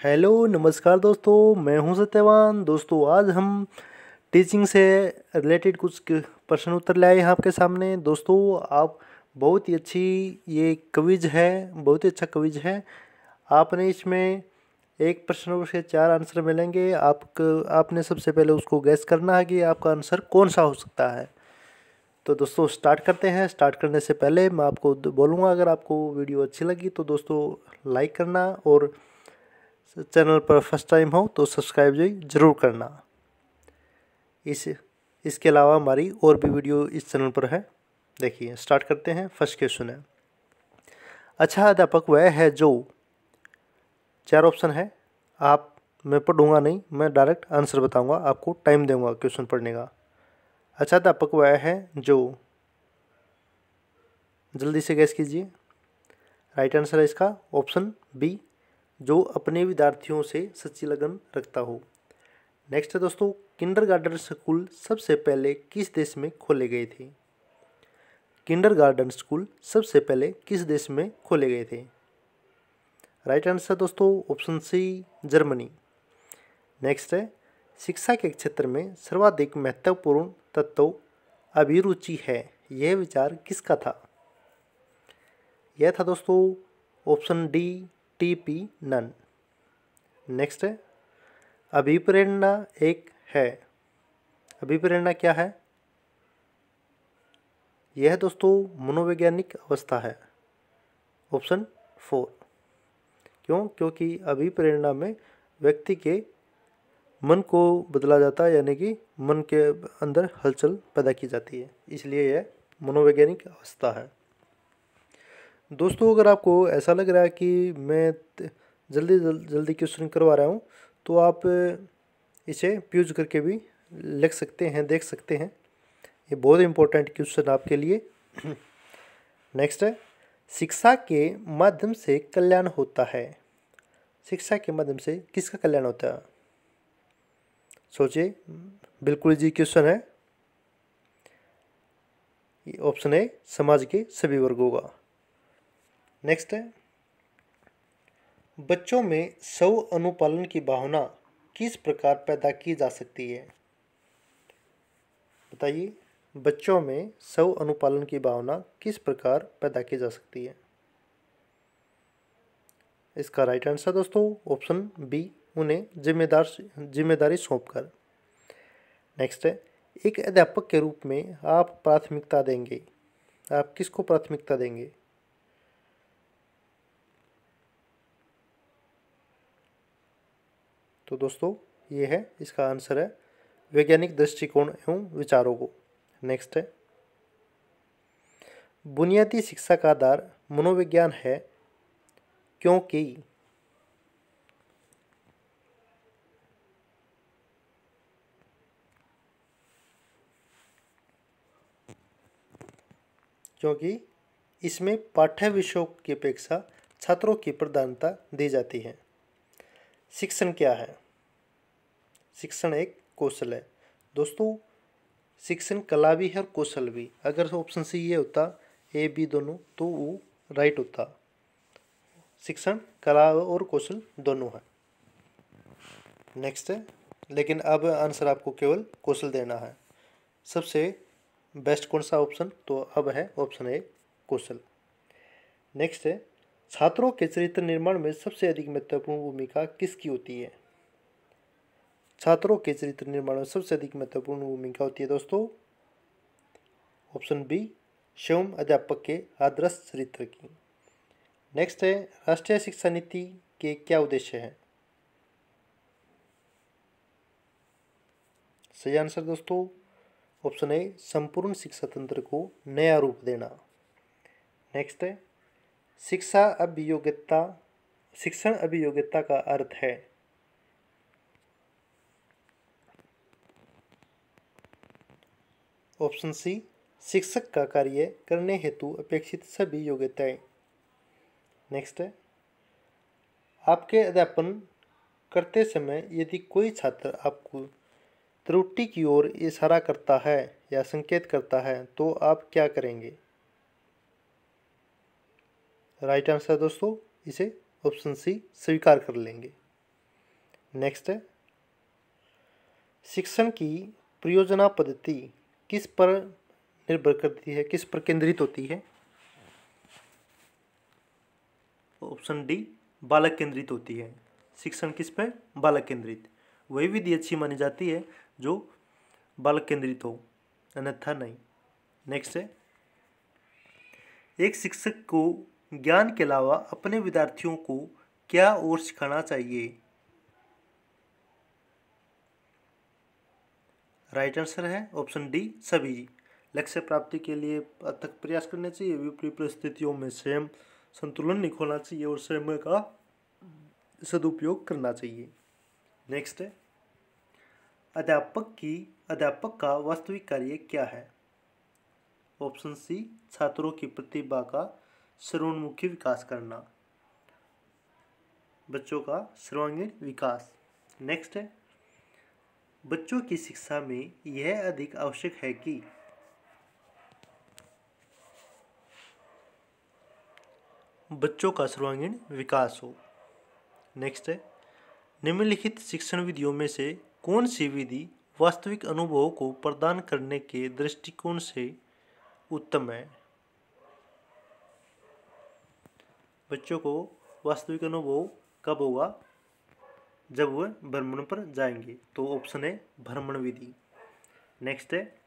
Hello, नमस्कार दोस्तों, मैं हूँ सत्यवान। दोस्तों, आज हम टीचिंग से रिलेटेड कुछ प्रश्न उत्तर लाए हैं आपके सामने। दोस्तों, आप बहुत ही अच्छी ये कविज है, बहुत ही अच्छा कविज है। आपने इसमें एक प्रश्न से चार आंसर मिलेंगे। आप आपने सबसे पहले उसको गैस करना है कि आपका आंसर कौन सा हो सकता है। तो दोस्तों स्टार्ट करते हैं। स्टार्ट करने से पहले मैं आपको बोलूँगा, अगर आपको वीडियो अच्छी लगी तो दोस्तों लाइक करना और चैनल पर फ़र्स्ट टाइम हो तो सब्सक्राइब ज़रूर करना। इस, इसके अलावा हमारी और भी वीडियो इस चैनल पर है। देखिए स्टार्ट करते हैं फ़र्स्ट क्वेश्चन है। अच्छा अध्यापक वह है जो चार ऑप्शन है। आप, मैं पढ़ूँगा नहीं, मैं डायरेक्ट आंसर बताऊँगा, आपको टाइम दूँगा क्वेश्चन पढ़ने का। अच्छा अध्यापक वह है जो, जल्दी से गैस कीजिए। राइट आंसर है इसका ऑप्शन बी जो अपने विद्यार्थियों से सच्ची लगन रखता हो। नेक्स्ट है दोस्तों किंडरगार्टन स्कूल सबसे पहले किस देश में खोले गए थे? किंडरगार्टन स्कूल सबसे पहले किस देश में खोले गए थे? राइट आंसर दोस्तों ऑप्शन सी जर्मनी नेक्स्ट है, शिक्षा के क्षेत्र में सर्वाधिक महत्वपूर्ण तत्व अभिरुचि है, यह विचार किसका था? यह था दोस्तों option D T P Nunn. Next है अभिप्रेरणा एक है। अभिप्रेरणा क्या है? यह दोस्तों मनोवैज्ञानिक अवस्था है। ऑप्शन फोर क्यों? क्योंकि अभिप्रेरणा में व्यक्ति के मन को बदला जाता है, यानी कि मन के अंदर हलचल पैदा की जाती है। इसलिए यह मनोवैज्ञानिक अवस्था है। दोस्तों, अगर आपको ऐसा लग रहा है कि मैं जल्दी जल्दी क्वेश्चन करवा रहा हूँ तो आप इसे प्यूज करके भी लिख सकते हैं, देख सकते हैं। ये बहुत इम्पोर्टेंट क्वेश्चन आपके लिए। नेक्स्ट है, शिक्षा के माध्यम से कल्याण होता है। शिक्षा के माध्यम से किसका कल्याण होता है? सोचिए, बिल्कुल जी क्वेश्चन है। ऑप्शन है, समाज के सभी वर्गों का। नेक्स्ट है। बच्चों में स्व अनुपालन की भावना किस प्रकार पैदा की जा सकती है? बताइए, बच्चों में स्व अनुपालन की भावना किस प्रकार पैदा की जा सकती है? इसका राइट आंसर दोस्तों ऑप्शन बी उन्हें जिम्मेदार ज़िम्मेदारी सौंपकर नेक्स्ट है, एक अध्यापक के रूप में आप प्राथमिकता देंगे। आप किसको प्राथमिकता देंगे? तो दोस्तों, ये है, इसका आंसर है, वैज्ञानिक दृष्टिकोण एवं विचारों को। नेक्स्ट है। बुनियादी शिक्षा का आधार मनोविज्ञान है, क्योंकि क्योंकि इसमें पाठ्य विषयों की अपेक्षा छात्रों की प्रधानता दी जाती है। शिक्षण क्या है? शिक्षण एक कौशल है। दोस्तों, शिक्षण कला भी है और कौशल भी। अगर ऑप्शन सी ये होता ए बी दोनों तो वो राइट होता। शिक्षण, कला और कौशल दोनों है। नेक्स्ट है। लेकिन अब आंसर आपको केवल कौशल देना है। सबसे बेस्ट कौन सा ऑप्शन तो अब है ऑप्शन ए कौशल। नेक्स्ट है। छात्रों के चरित्र निर्माण में सबसे अधिक महत्वपूर्ण भूमिका किसकी होती है? छात्रों के चरित्र निर्माण में सबसे अधिक महत्वपूर्ण भूमिका होती है दोस्तों। ऑप्शन बी, शिवम अध्यापक के आदर्श चरित्र की। नेक्स्ट है, राष्ट्रीय शिक्षा नीति के क्या उद्देश्य हैं? सही आंसर दोस्तों, ऑप्शन ए, संपूर्ण शिक्षा तंत्र को नया रूप देना। नेक्स्ट है, शिक्षा अभियोग्यता, शिक्षण अभियोग्यता का अर्थ है। ऑप्शन सी शिक्षक का कार्य करने हेतु अपेक्षित सभी योग्यताएँ। नेक्स्ट है, आपके अध्यापन करते समय यदि कोई छात्र आपको त्रुटि की ओर इशारा करता है या संकेत करता है तो आप क्या करेंगे? राइट आंसर दोस्तों, इसे ऑप्शन सी, स्वीकार कर लेंगे। नेक्स्ट है, शिक्षण की परियोजना पद्धति किस पर निर्भर करती है, किस पर केंद्रित होती है? ऑप्शन डी, बालक केंद्रित होती है। शिक्षण किस पर बालक केंद्रित। वही विधि अच्छी मानी जाती है जो बालक केंद्रित हो, अन्यथा नहीं। नेक्स्ट है। एक शिक्षक को ज्ञान के अलावा अपने विद्यार्थियों को क्या और सिखाना चाहिए? राइट आंसर है ऑप्शन डी, सभी। लक्ष्य प्राप्ति के लिए अथक प्रयास करने चाहिए, विपरीत परिस्थितियों में स्वयं संतुलन नहीं खोना चाहिए और समय का सदुपयोग करना चाहिए। नेक्स्ट है। अध्यापक की, अध्यापक का वास्तविक कार्य क्या है? ऑप्शन सी, छात्रों की प्रतिभा का सर्वोन्मुखी विकास करना। बच्चों का सर्वांगीण विकास। नेक्स्ट है। बच्चों की शिक्षा में यह अधिक आवश्यक है कि बच्चों का सर्वांगीण विकास हो। नेक्स्ट है, निम्नलिखित शिक्षण विधियों में से कौन सी विधि वास्तविक अनुभवों को प्रदान करने के दृष्टिकोण से उत्तम है? बच्चों को वास्तविक अनुभव कब होगा? जब वह भ्रमण पर जाएँगे तो ऑप्शन है भ्रमण विधि। नेक्स्ट है,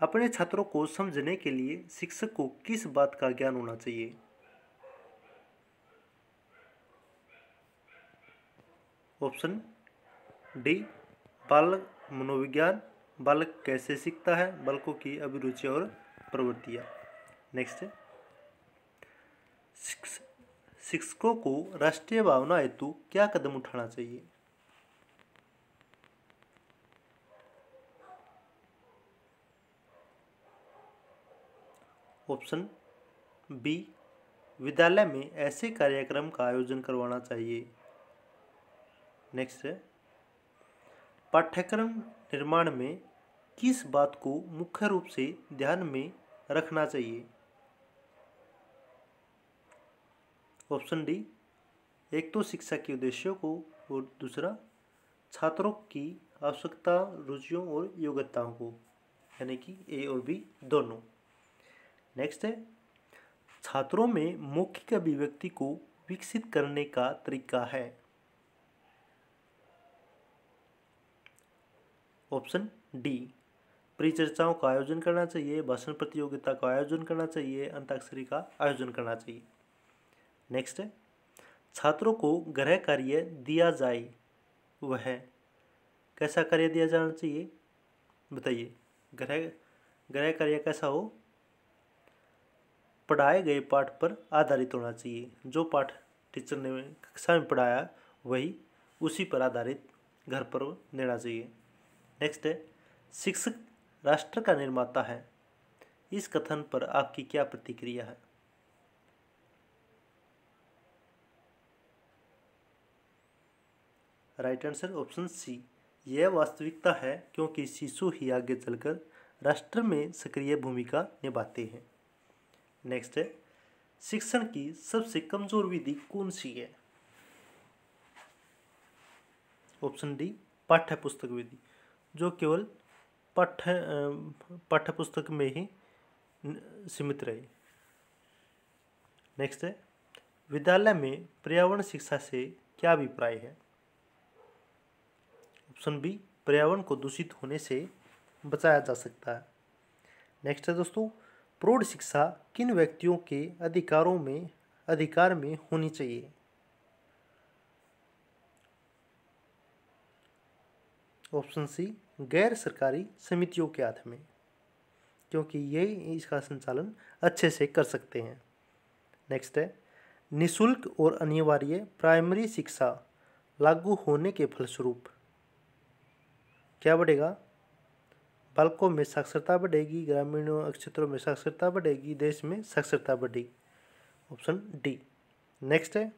अपने छात्रों को समझने के लिए शिक्षक को किस बात का ज्ञान होना चाहिए? ऑप्शन डी बालक मनोविज्ञान। बालक कैसे सीखता है? बालकों की अभिरुचि और प्रवृत्तियाँ। नेक्स्ट है शिक्षकों को राष्ट्रीय भावना हेतु क्या कदम उठाना चाहिए? ऑप्शन बी, विद्यालय में ऐसे कार्यक्रम का आयोजन करवाना चाहिए। नेक्स्ट है, पाठ्यक्रम निर्माण में किस बात को मुख्य रूप से ध्यान में रखना चाहिए? ऑप्शन डी, एक तो शिक्षा के उद्देश्यों को और दूसरा, छात्रों की आवश्यकता, रुचियों और योग्यताओं को, यानी कि ए और बी दोनों। नेक्स्ट है, छात्रों में मौखिक अभिव्यक्ति को विकसित करने का तरीका है। ऑप्शन डी परिचर्चाओं का आयोजन करना चाहिए, भाषण प्रतियोगिता का आयोजन करना चाहिए, अंताक्षरी का आयोजन करना चाहिए। नेक्स्ट है। छात्रों को गृह कार्य दिया जाए, वह कैसा कार्य दिया जाना चाहिए? बताइए। गृह गृह कार्य कैसा हो? पढ़ाए गए पाठ पर आधारित होना चाहिए। जो पाठ टीचर ने कक्षा में पढ़ाया, वही उसी पर आधारित घर पर देना चाहिए। नेक्स्ट है। शिक्षक राष्ट्र का निर्माता है। इस कथन पर आपकी क्या प्रतिक्रिया है? Right answer option C. यह वास्तविकता है क्योंकि शिशु ही आगे चलकर राष्ट्र में सक्रिय भूमिका निभाते हैं। नेक्स्ट है, शिक्षण की सबसे कमज़ोर विधि कौन सी है? ऑप्शन डी पाठ्य पुस्तक विधि, जो केवल पाठ्य पाठ्य पुस्तक में ही सीमित रहे। नेक्स्ट है, विद्यालय में पर्यावरण शिक्षा से क्या अभिप्राय है? ऑप्शन बी, पर्यावरण को दूषित होने से बचाया जा सकता है। नेक्स्ट है दोस्तों, प्रौढ़ शिक्षा किन व्यक्तियों के अधिकारों में, अधिकार में होनी चाहिए? ऑप्शन सी गैर सरकारी समितियों के हाथ में, क्योंकि ये इसका संचालन अच्छे से कर सकते हैं। नेक्स्ट है, निशुल्क और अनिवार्य प्राइमरी शिक्षा लागू होने के फलस्वरूप क्या बढ़ेगा? बालकों में साक्षरता बढ़ेगी, ग्रामीण क्षेत्रों में साक्षरता बढ़ेगी, देश में साक्षरता बढ़ेगी। Option D. नेक्स्ट है।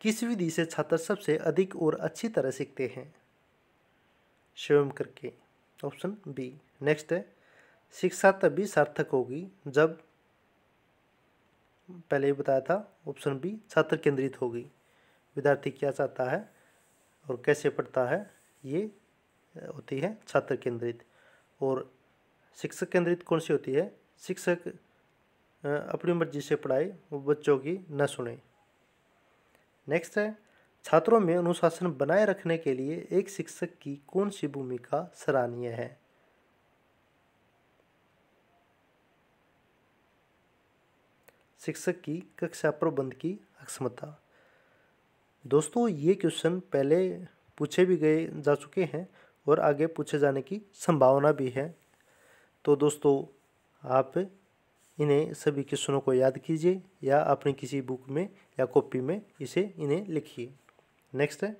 किस विधि से छात्र सबसे अधिक और अच्छी तरह सीखते हैं? स्वयं करके। Option B. नेक्स्ट है। शिक्षा तभी सार्थक होगी जब पहले ही बताया था, ऑप्शन बी, छात्र केंद्रित होगी। विद्यार्थी क्या चाहता है और कैसे पढ़ता है? ये होती है छात्र केंद्रित। और शिक्षक केंद्रित कौन सी होती है? शिक्षक अपनी मर्ज़ी से पढ़ाए, वो बच्चों की न सुने। नेक्स्ट है, छात्रों में अनुशासन बनाए रखने के लिए एक शिक्षक की कौन सी भूमिका सराहनीय है? शिक्षक की कक्षा प्रबंध की अक्षमता। दोस्तों, ये क्वेश्चन पहले पूछे भी गए जा चुके हैं और आगे पूछे जाने की संभावना भी है। तो दोस्तों, आप इन्हें सभी क्वेश्चनों को याद कीजिए या अपनी किसी बुक में या कॉपी में इसे इन्हें लिखिए। नेक्स्ट है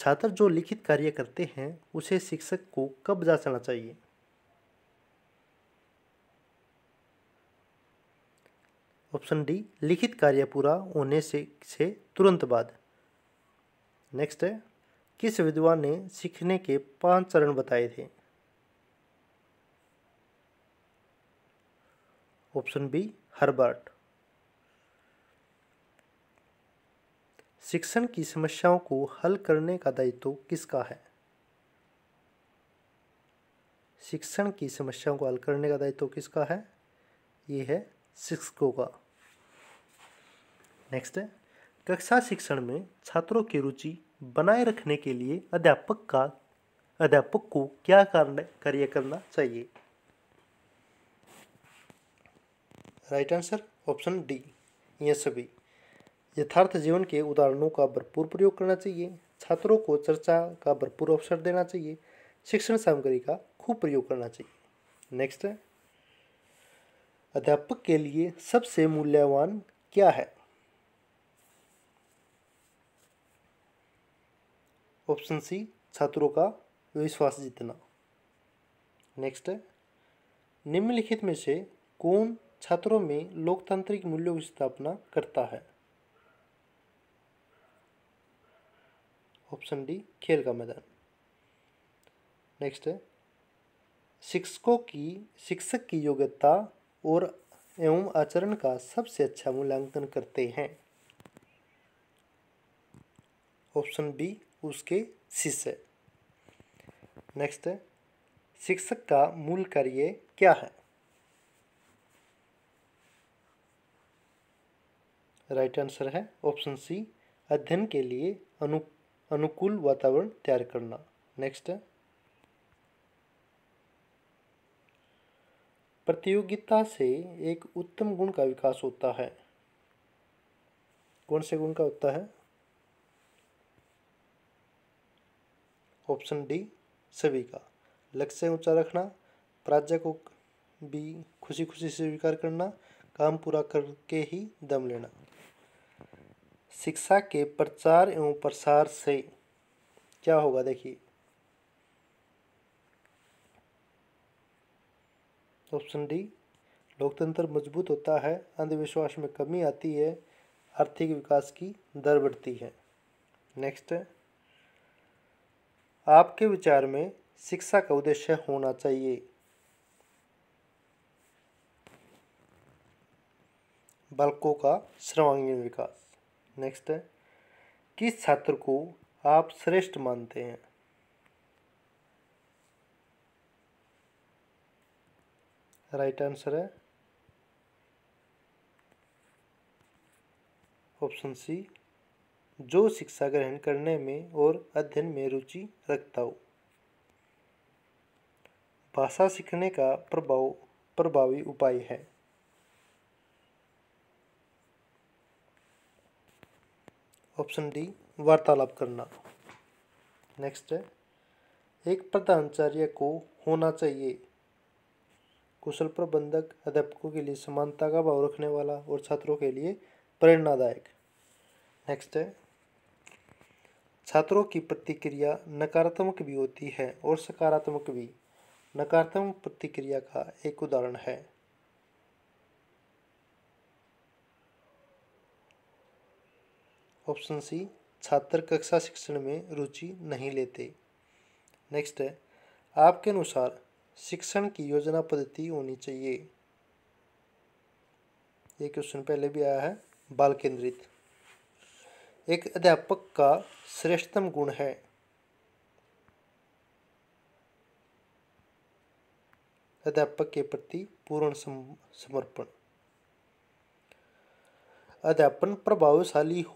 छात्र जो लिखित कार्य करते हैं, उसे शिक्षक को कब जांचना चाहिए? ऑप्शन डी, लिखित कार्य पूरा होने से से तुरंत बाद। नेक्स्ट है किस विद्वान ने सीखने के पाँच चरण बताए थे? Option B, Herbart. शिक्षण की समस्याओं को हल करने का दायित्व तो किसका है? शिक्षण की समस्याओं को हल करने का दायित्व तो किसका है? ये है शिक्षकों का। नेक्स्ट है। कक्षा शिक्षण में छात्रों की रुचि बनाए रखने के लिए अध्यापक का, अध्यापक को क्या कार्य करना चाहिए? राइट आंसर ऑप्शन डी ये सभी। यथार्थ जीवन के उदाहरणों का भरपूर प्रयोग करना चाहिए। छात्रों को चर्चा का भरपूर अवसर देना चाहिए। शिक्षण सामग्री का खूब प्रयोग करना चाहिए। नेक्स्ट अध्यापक के लिए सबसे मूल्यवान क्या है? ऑप्शन सी, छात्रों का विश्वास जीतना। नेक्स्ट है, निम्नलिखित में से कौन छात्रों में लोकतांत्रिक मूल्यों की स्थापना करता है? ऑप्शन डी, खेल का मैदान। नेक्स्ट है, शिक्षकों की, शिक्षक की योग्यता और एवं आचरण का सबसे अच्छा मूल्यांकन करते हैं। ऑप्शन बी उसके शिष्य। नेक्स्ट शिक्षक का मूल कार्य क्या है? राइट आंसर है ऑप्शन सी अध्ययन के लिए अनु, अनुकूल वातावरण तैयार करना। नेक्स्ट प्रतियोगिता से एक उत्तम गुण का विकास होता है। कौन से गुण का होता है? ऑप्शन डी, सभी का। लक्ष्य ऊँचा रखना, प्राज्य को भी खुशी खुशी स्वीकार करना, काम पूरा करके ही दम लेना। शिक्षा के प्रचार एवं प्रसार से क्या होगा, देखिए। ऑप्शन डी, लोकतंत्र मज़बूत होता है, अंधविश्वास में कमी आती है, आर्थिक विकास की दर बढ़ती है। नेक्स्ट है आपके विचार में शिक्षा का उद्देश्य होना चाहिए। बालकों का सर्वांगीण विकास। नेक्स्ट है, किस छात्र को आप श्रेष्ठ मानते हैं? राइट आंसर है ऑप्शन सी जो शिक्षा ग्रहण करने में और अध्ययन में रुचि रखता हो। भाषा सीखने का प्रभाव, प्रभावी उपाय है। ऑप्शन डी, वार्तालाप करना। नेक्स्ट है, एक प्रधानाचार्य को होना चाहिए। कुशल प्रबंधक अध्यापकों के लिए समानता का भाव रखने वाला और छात्रों के लिए प्रेरणादायक। नेक्स्ट है छात्रों की प्रतिक्रिया नकारात्मक भी होती है और सकारात्मक भी। नकारात्मक प्रतिक्रिया का एक उदाहरण है। ऑप्शन सी, छात्र कक्षा शिक्षण में रुचि नहीं लेते। नेक्स्ट है, आपके अनुसार शिक्षण की योजना पद्धति होनी चाहिए। ये क्वेश्चन पहले भी आया है, बाल केंद्रित। एक अध्यापक का श्रेष्ठतम गुण है। अध्यापक के प्रति पूर्ण समर्पण। अध्यापन प्रभावशाली हो